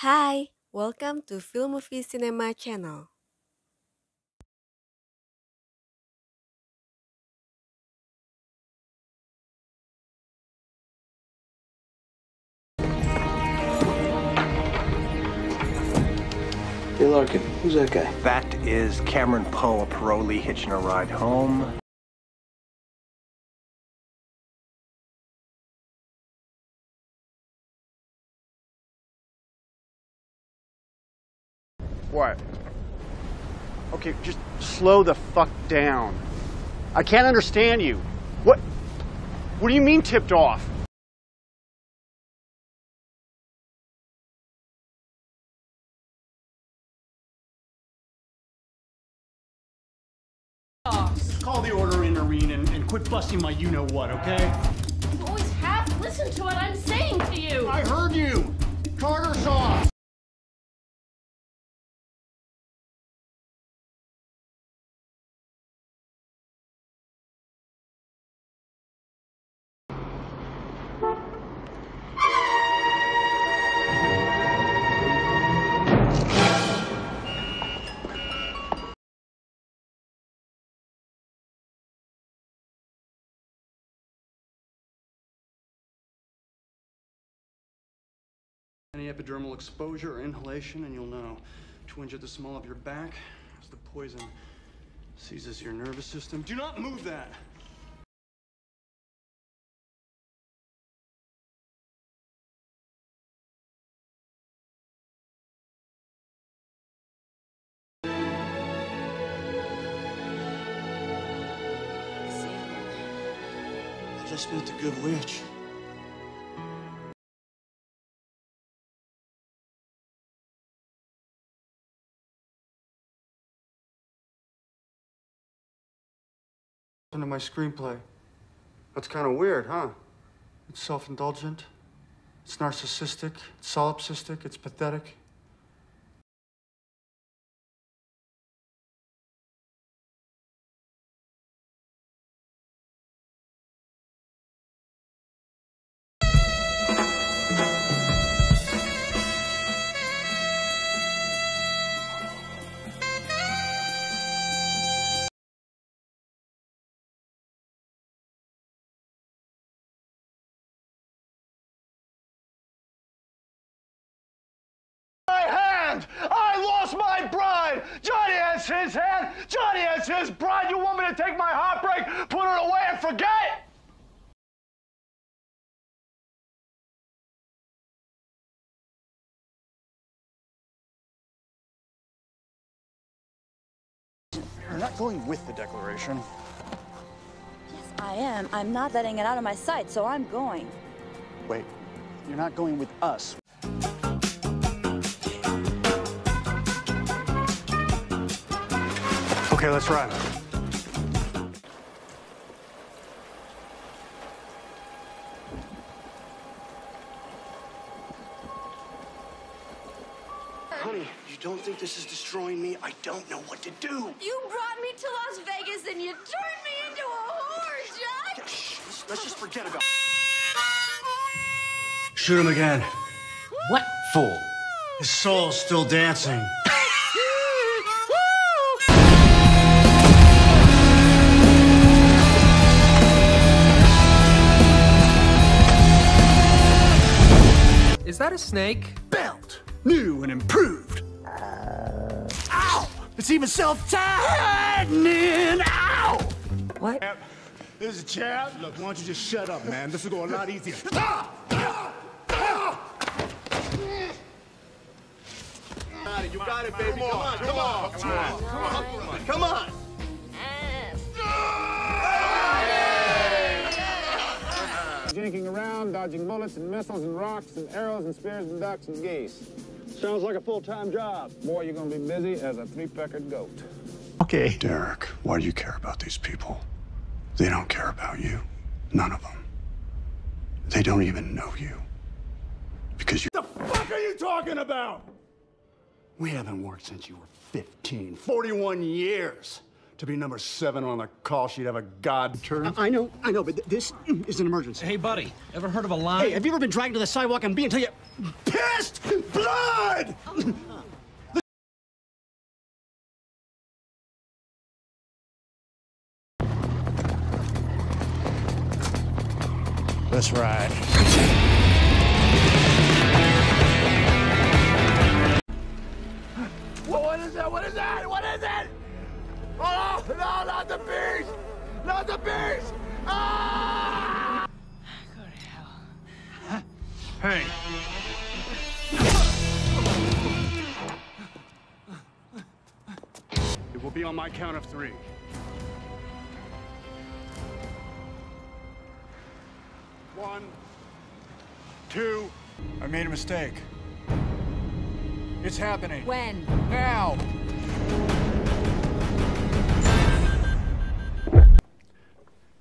Hi, welcome to Film Movie Cinema channel. Hey Larkin, who's that guy? That is Cameron Poe, a parolee hitching a ride home. What? Okay, just slow the fuck down. I can't understand you. What? What do you mean tipped off? Call the order in, Irene, and, and quit busting my you know what, okay? You always half listen to what I'm saying to you. I heard you! Tartar sauce! Epidermal exposure or inhalation, and you'll know. Twinge at the small of your back as the poison seizes your nervous system. Do not move that! I just met the good witch. Into my screenplay. That's kind of weird, huh? It's self-indulgent. It's narcissistic. It's solipsistic. It's pathetic. Hand! I lost my bride! Johnny has his hand! Johnny has his bride! You want me to take my heartbreak, put it away, and forget? You're not going with the declaration. Yes, I am. I'm not letting it out of my sight, so I'm going. Wait, you're not going with us. Okay, let's run. Honey, you don't think this is destroying me? I don't know what to do. You brought me to Las Vegas and you turned me into a whore, Jack! Shh, let's, let's just forget about Shoot him again. What fool? His soul's still dancing. That a snake? Belt, new and improved. Ow! It's even self-tightening. Ow! What? This is Chad. Look, why don't you just shut up, man? This will go a lot easier. Ah! Ah! Ah! You got it, baby. Come on, come on, dodging bullets and missiles and rocks and arrows and spears and ducks and geese. Sounds like a full-time job. Boy, you're gonna be busy as a three-peckered goat. Okay. Derek, why do you care about these people? They don't care about you. None of them. They don't even know you. Because you. The fuck are you talking about? We haven't worked since you were 15. 41 years. To be number seven on the call sheet of a god turn. I know, I know, but th- this is an emergency. Hey, buddy, ever heard of a line? Hey, have you ever been dragged to the sidewalk and bee until you pissed blood? Let's ride. What is that? What is that? What is it? Oh, no, not the beast! Not the beast! Ah! Go to hell! Hey. It will be on my count of three. One, two. I made a mistake. It's happening. When? Now!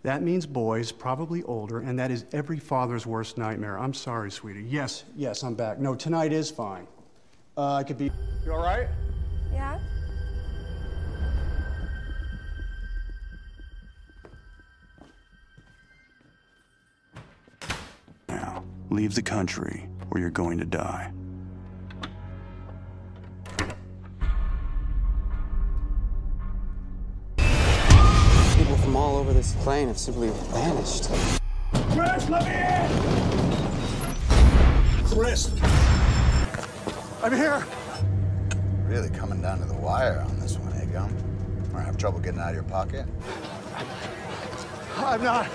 That means boys, probably older, and that is every father's worst nightmare. I'm sorry, sweetie. Yes, yes, I'm back. No, tonight is fine. Uh, I could be. You all right? Yeah? Now, leave the country or you're going to die. From all over this plane have simply vanished. Chris, let me in! Chris! I'm here! Really coming down to the wire on this one, eh, Gum? Or have trouble getting out of your pocket? I'm not.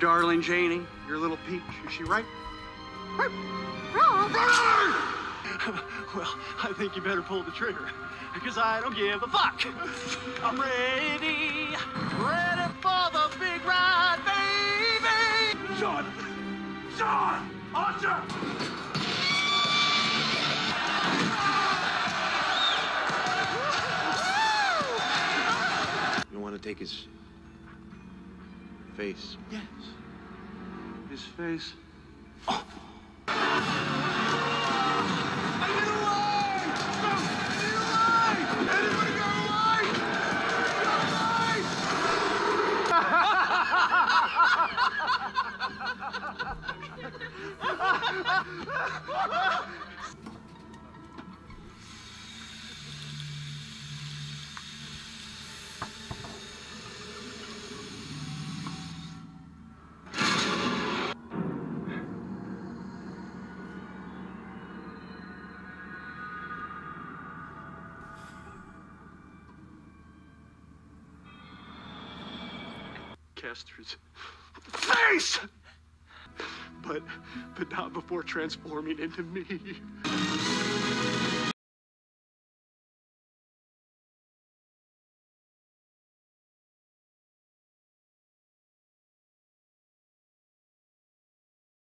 Your darling Jamie, your little peach, is she right? well, I think you better pull the trigger, because I don't give a fuck. I'm ready, ready for the big ride, baby. Sean! Sean! Archer! You want to take his face? Yes. His face. Oh. Castor's face! But, but not before transforming into me.